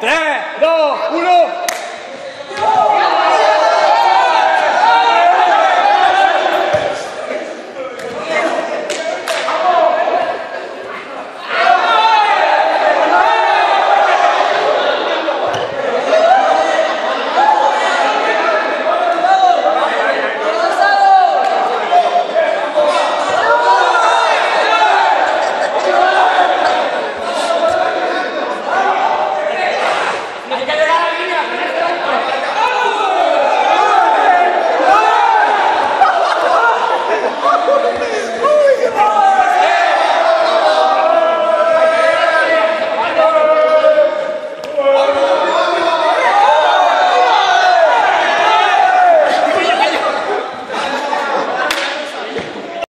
3, 2, 1